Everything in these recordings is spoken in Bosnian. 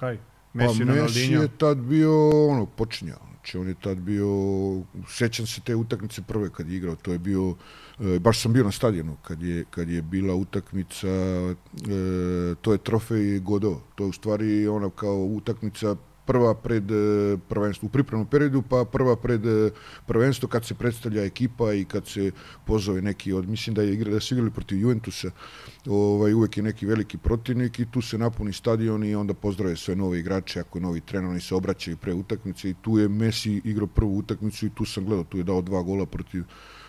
Haj. Messi, pa Messi je tad bio, ono, počinjao. Znači, on je tad bio, sećam se te utakmice prve kad je igrao, to je bio, e, baš sam bio na stadionu kad je, kad je bila utakmica, e, to je trofej Godo, to je u stvari ona kao utakmica prva pred e, prvenstvo, u pripremnom periodu, pa prva pred e, prvenstvo kad se predstavlja ekipa i kad se pozove neki od, mislim da je igra, da su igrali protiv Juventusa, ovaj, uvek je neki veliki protivnik i tu se napuni stadion i onda pozdrave sve nove igrače, ako je novi trener, oni se obraćaju pre utakmice i tu je Messi igrao prvu utakmicu i tu sam gledao, tu je dao dva gola protiv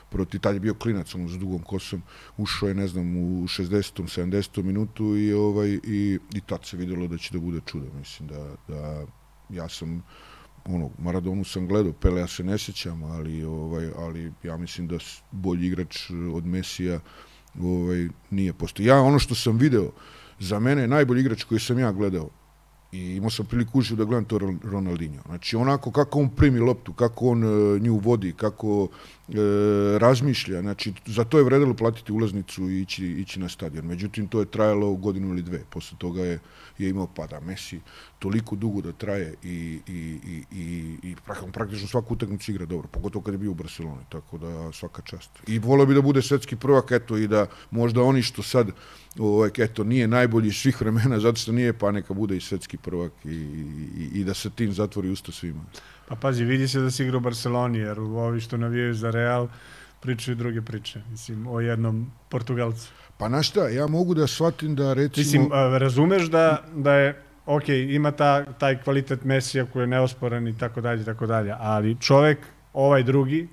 protiv, tad je bio klinac on s dugom kosom ušao je ne znam u 60. 70. minutu i ovaj i i tad se videlo da će da bude čudo mislim da da ja sam ono Maradonu sam gledao, Pele ja se ne sjećam, ali ovaj ali ja mislim da bolji igrač eh, od Mesija ovaj nije postoji. Ja ono što sam video za mene najbolji igrač koji sam ja gledao i imao sam priliku uživo da gledam to Ronaldinho. Znači onako kako on primi loptu, kako on uh, nju vodi, kako e, razmišlja, znači za to je vredilo platiti ulaznicu i ići, ići na stadion. Međutim, to je trajalo godinu ili dve. Posle toga je, je imao pada Messi toliko dugo da traje i, i, i, i, i praktično svaku utakmicu igra dobro, pogotovo kad je bio u Barceloni, tako da svaka čast. I volio bi da bude svetski prvak, eto, i da možda oni što sad, ovaj, eto, nije najbolji svih vremena, zato što nije, pa neka bude i svetski prvak i, i, i da se tim zatvori usta svima. Pa pazi, vidi se da si igra u Barceloni, jer ovi što navijaju za Real pričaju druge priče, mislim, o jednom Portugalcu. Pa na šta, ja mogu da shvatim da recimo... Mislim, razumeš da, da je, ok, ima ta, taj kvalitet Mesija koji je neosporan i tako dalje, tako dalje, ali čovek, ovaj drugi,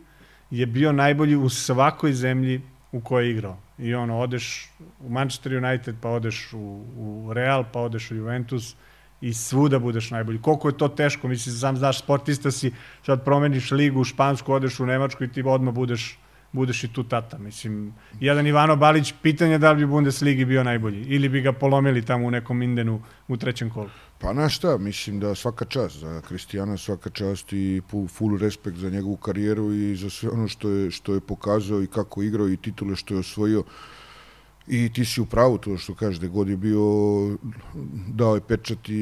je bio najbolji u svakoj zemlji u kojoj je igrao. I ono, odeš u Manchester United, pa odeš u, u Real, pa odeš u Juventus, i svuda budeš najbolji. Koliko je to teško, mislim, sam znaš, sportista si, sad promeniš ligu u Špansku, odeš u Nemačku i ti odmah budeš, budeš i tu tata. Mislim, jedan Ivano Balić, pitanje da li bi Bundesligi bio najbolji ili bi ga polomili tamo u nekom Indenu u trećem kolu. Pa na šta, mislim da svaka čast za Kristijana, svaka čast i full respekt za njegovu karijeru i za sve ono što je, što je pokazao i kako igrao i titule što je osvojio. I ti si u pravu to što kažeš da god je bio, dao je pečat i,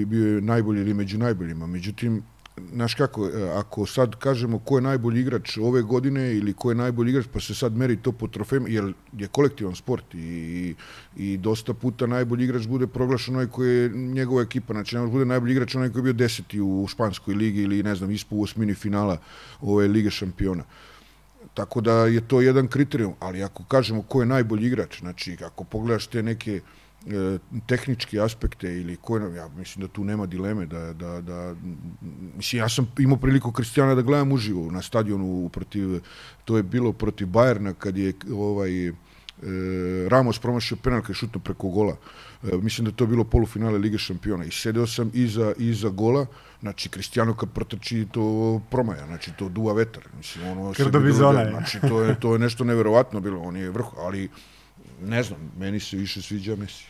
i bio je najbolji ili među najboljima. Međutim, znaš kako, e, ako sad kažemo ko je najbolji igrač ove godine ili ko je najbolji igrač, pa se sad meri to po trofejima, jer je kolektivan sport i, i dosta puta najbolji igrač bude proglašen onaj koji je njegova ekipa, znači ne bude najbolji igrač onaj koji je bio deseti u Španskoj ligi ili ne znam, ispo u osmini finala ove Lige šampiona. Uh, Tako da je to jedan kriterijum, ali ako kažemo ko je najbolji igrač, znači ako pogledaš te neke e, tehničke aspekte ili ko je, ja mislim da tu nema dileme da, da, da mislim ja sam imao priliku Kristijana da gledam uživo na stadionu protiv to je bilo protiv Bajerna kad je ovaj e, Ramos promašio penal kad je šutno preko gola. E, mislim da to bilo polufinale Lige šampiona. I sedeo sam iza, iza gola, znači Kristijano kad protrči to promaja, znači to duva vetar. Mislim, ono Krdo je. Znači to je, to je nešto neverovatno bilo, on je vrh, ali ne znam, meni se više sviđa Messi.